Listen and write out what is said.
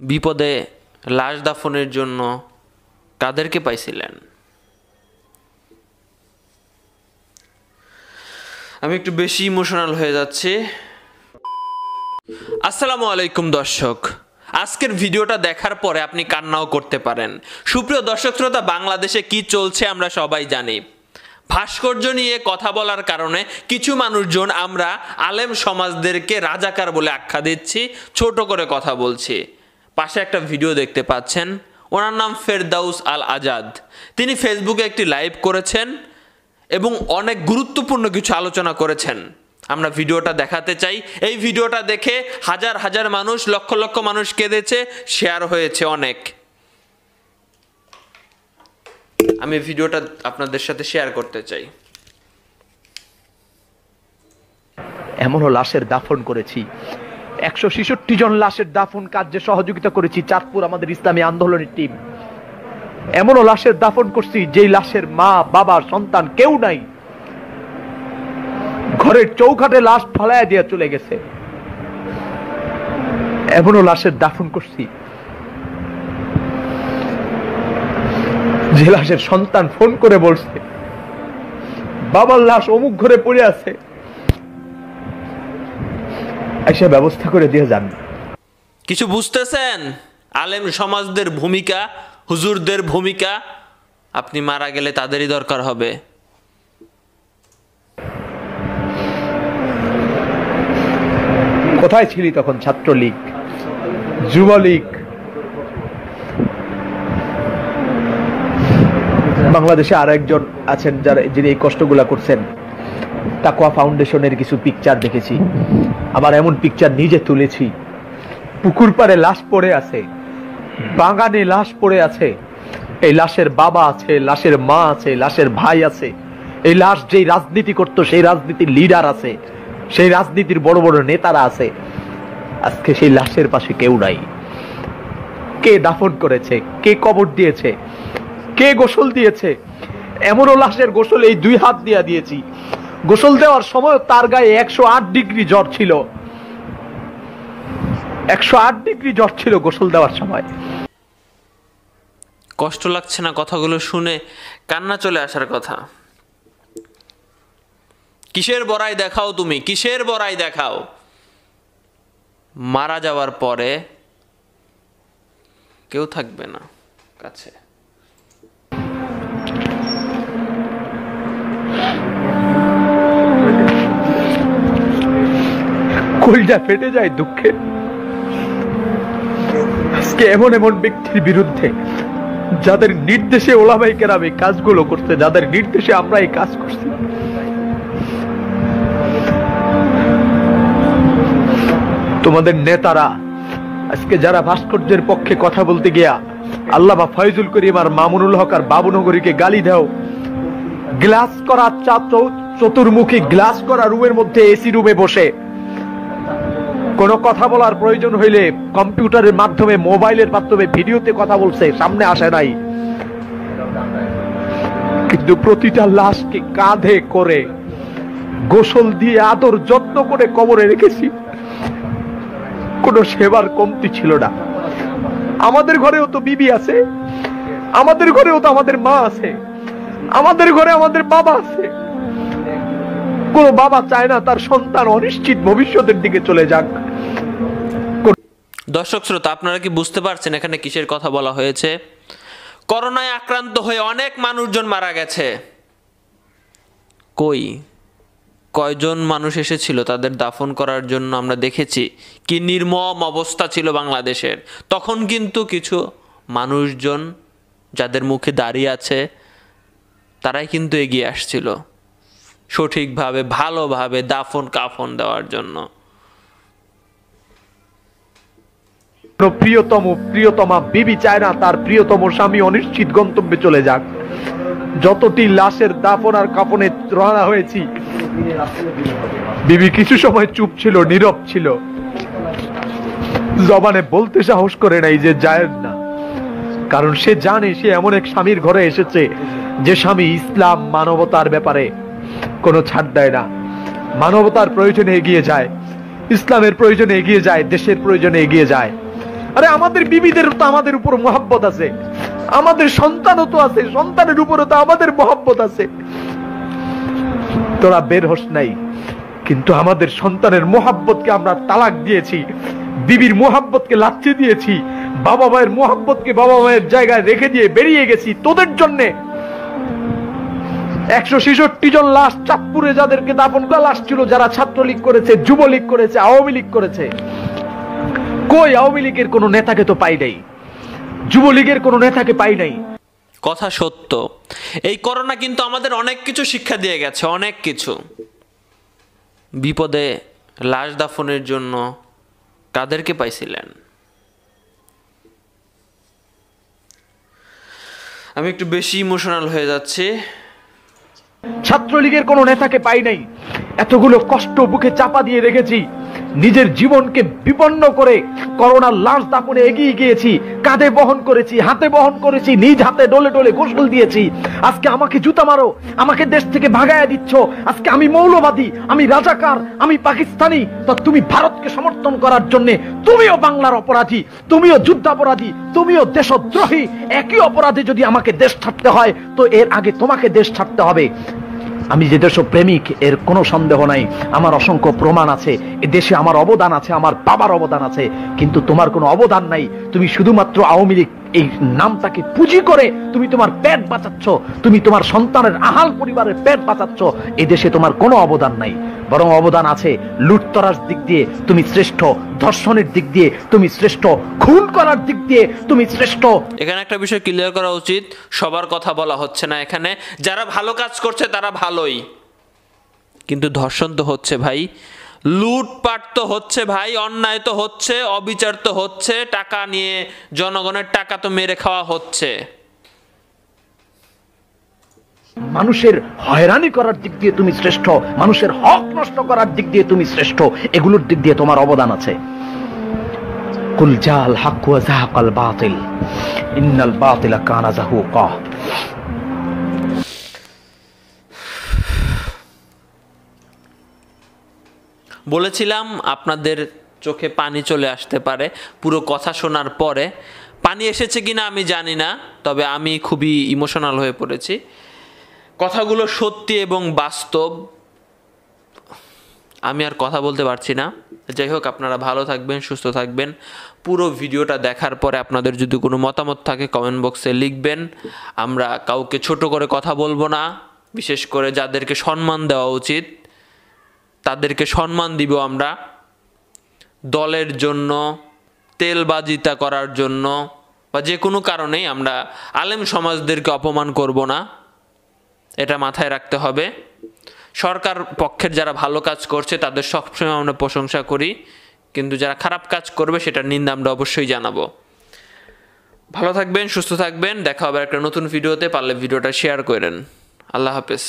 বিপদে লাশ দাফনের জন্য কাদেরকে পাইছিলেন? আমি একটু বেশি ইমোশনাল হয়ে যাচ্ছি। আসসালামু আলাইকুম দর্শক। আজকের ভিডিওটা দেখার পরে আপনি কান্নাও করতে পারেন। সুপ্রিয় দর্শক শ্রোতা, বাংলাদেশে কি চলছে আমরা সবাই জানি। ভাস্কর্য নিয়ে কথা বলার কারণে কিছু মানুষজন আমরা আলেম সমাজদেরকে রাজাকার বলে আখ্যা দিচ্ছি, ছোট করে কথা বলছি। পাশে একটা ভিডিও দেখতে পাচ্ছেন। ওনার নাম ফেরদাউস আল আজাদ তিনি ফেসবুকে একটি লাইভ করেছেন এবং অনেক গুরুত্বপূর্ণ কিছু আলোচনা করেছেন। আমরা ভিডিওটা দেখাতে চাই। এই ভিডিওটা দেখে হাজার হাজার মানুষ, লক্ষ লক্ষ মানুষ কেঁদেছে, শেয়ার হয়েছে অনেক। আমি ভিডিওটা আপনাদের সাথে শেয়ার করতে চাই। এমনও লাশের দাফন করেছি। একশো ছেষট্টি জন লাশের দাফন কার্যে সহযোগিতা করেছি চাঁদপুর আমাদের ইসলামী আন্দোলনের টিম। এমনও লাশের দাফন করছি যেই লাশের মা, বাবা, সন্তান কেউ নাই। ঘরের চৌখাটে লাশ ফালায় দিয়ে চলে গেছে। এমনও লাশের দাফন করছি। যে লাশের সন্তান ফোন করে বলছে, বাবার লাশ অমুক ঘরে পড়ে আছে। এসে ব্যবস্থা করে দিয়ে যান। কিছু বুঝতেছেন? আলেম সমাজদের ভূমিকা হুজুরদের ভূমিকা আপনি মারা গেলে তাদেরই দরকার হবে। কোথায় ছিলি তখন ছাত্রলীগ? যুবলীগ? বাংলাদেশে আর একজন আছেন যারা যিনি এই কষ্টগুলা করছেন। তাকোয়া ফাউন্ডেশনের কিছু পিকচার দেখেছি। আবার এমন পিকচার নিজে তুলেছি। পুকুর পাড়ে লাশ পড়ে আছে। বাগানে লাশ পড়ে আছে। এই লাশের বাবা আছে, লাশের মা আছে, লাশের ভাই আছে। এই লাশ যেই রাজনীতি করত, সেই রাজনীতির লিডার আছে। সেই রাজনীতির বড় বড় নেতারা আছে। আজকে সেই লাশের পাশে কেউ নাই। কে দাফন করেছে? কে কবর দিয়েছে? কে গোসল দিয়েছে? এমনও লাশের গোসল এই দুই হাত দিয়া দিয়েছি। গোসল দেওয়ার সময় তার গায়ে একশো আট ডিগ্রি জ্বর ছিল। একশো আট ডিগ্রি জ্বর ছিল গোসল দেওয়ার সময়। কষ্ট লাগছে না কথাগুলো শুনে কান্না চলে আসার কথা। কিসের বড়াই দেখাও তুমি? কিসের বড়াই দেখাও? মারা যাওয়ার পরে কেউ থাকবে না কাছে। কলজা ফেটে যায় দুঃখে। আজকে এমন এমন ব্যক্তির বিরুদ্ধে, যাদের নির্দেশে ওলামাই কেরাম এই কাজগুলো করছে, যাদের নির্দেশে আমরা এই কাজ করছি। তোমাদের নেতারা, আজকে যারা ভাস্কর্যের পক্ষে কথা বলতে গিয়া আল্লামা ফয়জুল করিম আর মামুনুল হক আর বাবুনগরীকে গালি দাও, গ্লাস করা চতুর্মুখী গ্লাস করা রুমের মধ্যে এসি রুমে বসে কোনো কথা বলার প্রয়োজন হইলে কম্পিউটারের মাধ্যমে, মোবাইলের মাধ্যমে ভিডিওতে কথা বলছে, সামনে আসে নাই। কিন্তু প্রতিটা লাশকে কাঁধে করে, গোসল দিয়ে আদর যত্ন করে কবরে রেখেছি। কোনো সেবার কমতি ছিল না। আমাদের ঘরেও তো বিবি আছে। আমাদের ঘরেও তো আমাদের মা আছে। আমাদের ঘরে আমাদের বাবা আছে। কোন বাবা চায় না তার সন্তান অনিশ্চিত ভবিষ্যতের দিকে চলে যাক। দর্শক শ্রোতা, আপনারা কি বুঝতে পারছেন এখানে কিসের কথা বলা হয়েছে? করোনায় আক্রান্ত হয়ে অনেক মানুষজন মারা গেছে। কই? কয়জন মানুষ এসেছিল তাদের দাফন করার জন্য আমরা দেখেছি। কি নির্মম অবস্থা ছিল বাংলাদেশের। তখন কিন্তু কিছু মানুষজন যাদের মুখে দাঁড়িয়ে আছে, তারাই কিন্তু এগিয়ে আসছিল। সঠিকভাবে, ভালোভাবে দাফন কাফন দেওয়ার জন্য। প্রিয়তম, প্রিয়তমা, বিবি চায় না তার প্রিয়তম স্বামী অনিশ্চিত গন্তব্যে চলে যাক। যতটি লাশের দাফন আর কাপনে রওনা হয়েছি, বিবি কিছু সময় চুপ ছিল, নীরব ছিল। জবানে বলতে সাহস করে নাই যে যায় না। কারণ সে জানে সে এমন এক স্বামীর ঘরে এসেছে, যে স্বামী ইসলাম মানবতার ব্যাপারে কোনো ছাড় দেয় না। মানবতার প্রয়োজনে এগিয়ে যায়, ইসলামের প্রয়োজনে এগিয়ে যায়, দেশের প্রয়োজনে এগিয়ে যায়। আরে আমাদের বিবিদের তো আমাদের উপর মহাব্বত আছে। আমাদের সন্তানও তো আছে, সন্তানের উপরও তো আমাদের মহাব্বত আছে। তোরা বের হস নাই, কিন্তু আমাদের সন্তানের মোহাব্বতকে আমরা তালাক দিয়েছি, বিবির মোহাব্বতকে লাচ্ছি দিয়েছি, বাবা মায়ের মোহাব্বতকে বাবা মায়ের জায়গায় রেখে দিয়ে বেরিয়ে গেছি তোদের জন্যে। একশো ছেষট্টি জন লাশ চাঁদপুরে যাদেরকে দাপন করা লাশ ছিল, যারা ছাত্রলীগ করেছে, যুবলীগ করেছে, আওয়ামী লীগ করেছে। কই আওয়ামী লীগের কোনো নেতাকে তো পাই নাই? যুবলীগের কোনো নেতাকে পাই নাই? কথা সত্য। এই করোনা কিন্তু আমাদের অনেক কিছু শিক্ষা দিয়ে গেছে, অনেক কিছু। বিপদে লাশ দাফনের জন্য কাদেরকে পাইছিলেন? আমি একটু বেশি ইমোশনাল হয়ে যাচ্ছি। ছাত্রলীগের কোনো নেতাকে পাই নাই। এতগুলো কষ্ট বুকে চাপা দিয়ে রেখেছি। নিজের জীবনকে বিপন্ন করে করোনার লাশ দাপনে এগিয়ে গিয়েছি। কাঁধে বহন করেছি, হাতে বহন করেছি, নিজ হাতে ডলে ডলে গোসল দিয়েছি। আজকে আমাকে জুতা মারো, আমাকে দেশ থেকে ভাগায় দিচ্ছ। আজকে আমি মৌলবাদী, আমি রাজাকার, আমি পাকিস্তানি। তো তুমি ভারতকে সমর্থন করার জন্য তুমিও বাংলার অপরাধী, তুমিও যুদ্ধাপরাধী, তুমিও দেশদ্রোহী। একই অপরাধে যদি আমাকে দেশ ছাড়তে হয়, তো এর আগে তোমাকে দেশ ছাড়তে হবে। আমি যে দেশ প্রেমিক, এর কোনো সন্দেহ নাই। আমার অসংখ্য প্রমাণ আছে। এ দেশে আমার অবদান আছে, আমার বাবার অবদান আছে। কিন্তু তোমার কোনো অবদান নাই। তুমি শুধুমাত্র আওয়ামী লীগ এই নামটাকে পুঁজি করে তুমি তোমার পেট বাঁচাচ্ছ, তুমি তোমার সন্তানের আহাল পরিবারের পেট বাঁচাচ্ছ এই দেশে তোমার কোনো অবদান নাই। বরং অবদান আছে লুটতরার দিক দিয়ে তুমি শ্রেষ্ঠ, ধর্ষণের দিক দিয়ে তুমি শ্রেষ্ঠ, খুন করার দিক দিয়ে তুমি শ্রেষ্ঠ। এখানে একটা বিষয় ক্লিয়ার করা উচিত, সবার কথা বলা হচ্ছে না এখানে। যারা ভালো কাজ করছে তারা ভালোই। কিন্তু ধর্ষণ তো হচ্ছে ভাই। লুটপাট তো হচ্ছে ভাই, অন্যায় তো হচ্ছে, অবিচার তো হচ্ছে, টাকা নিয়ে জনগণের টাকা তো মেরে খাওয়া হচ্ছে। মানুষের হয়রানি করার দিক দিয়ে তুমি শ্রেষ্ঠ, মানুষের হক নষ্ট করার দিক দিয়ে তুমি শ্রেষ্ঠ, এগুলোর দিক দিয়ে তোমার অবদান আছে। কুল জাল জাহাকাল বাতিল, ইন্নাল বাতিলা কানা জাহুকা। বলেছিলাম, আপনাদের চোখে পানি চলে আসতে পারে, পুরো কথা শোনার পরে। পানি এসেছে কিনা আমি জানি না, তবে আমি খুবই ইমোশনাল হয়ে পড়েছি। কথাগুলো সত্যি এবং বাস্তব, আমি আর কথা বলতে পারছি না। যাই হোক, আপনারা ভালো থাকবেন, সুস্থ থাকবেন। পুরো ভিডিওটা দেখার পরে আপনাদের যদি কোনো মতামত থাকে কমেন্ট বক্সে লিখবেন। আমরা কাউকে ছোট করে কথা বলব না, বিশেষ করে যাদেরকে সম্মান দেওয়া উচিত। তাদেরকে সম্মান দিব আমরা। দলের জন্য, তেলবাজিতা করার জন্য, বা যে কোনো কারণেই আমরা আলেম সমাজদেরকে অপমান করব না। এটা মাথায় রাখতে হবে। সরকার পক্ষের যারা ভালো কাজ করছে, তাদের সবসময় আমরা প্রশংসা করি। কিন্তু যারা খারাপ কাজ করবে, সেটার নিন্দা আমরা অবশ্যই জানাব। ভালো থাকবেন, সুস্থ থাকবেন। দেখা হবে একটা নতুন ভিডিওতে। পারলে ভিডিওটা শেয়ার করেন। আল্লাহ হাফেজ।